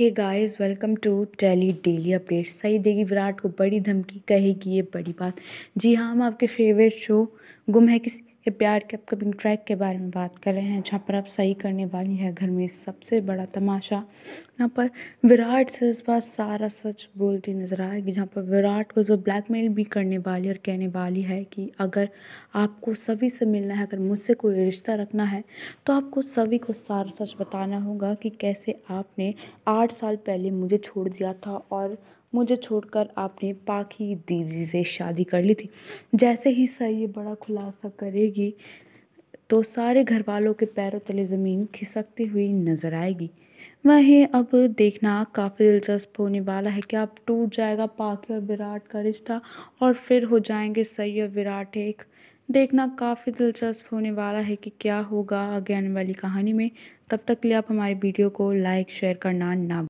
Hey guys welcome to tele daily update सही देगी, विराट को बड़ी धमकी कहेगी ये बड़ी बात। जी हाँ हम आपके फेवरेट शो गुम है किसी के प्यार के अपकमिंग ट्रैक के बारे में बात कर रहे हैं, जहाँ पर आप सही करने वाली है घर में सबसे बड़ा तमाशा। यहाँ पर विराट से इस बार सारा सच बोलती नज़र आएगी, जहाँ पर विराट को जो ब्लैकमेल भी करने वाली और कहने वाली है कि अगर आपको सभी से मिलना है, अगर मुझसे कोई रिश्ता रखना है तो आपको सभी को सारा सच बताना होगा कि कैसे आपने आठ साल पहले मुझे छोड़ दिया था और मुझे छोड़कर आपने पाखी दीदी से शादी कर ली थी। जैसे ही सही ये बड़ा खुलासा करेगी तो सारे घर वालों के पैरों तले ज़मीन खिसकती हुई नज़र आएगी। वहीं अब देखना काफ़ी दिलचस्प होने वाला है कि अब टूट जाएगा पाकि और विराट का रिश्ता, और फिर हो जाएँगे सही और विराट एक। देखना काफ़ी दिलचस्प होने वाला है कि क्या होगा आगे आने वाली कहानी में। तब तक के लिए आप हमारे वीडियो को लाइक, शेयर करना ना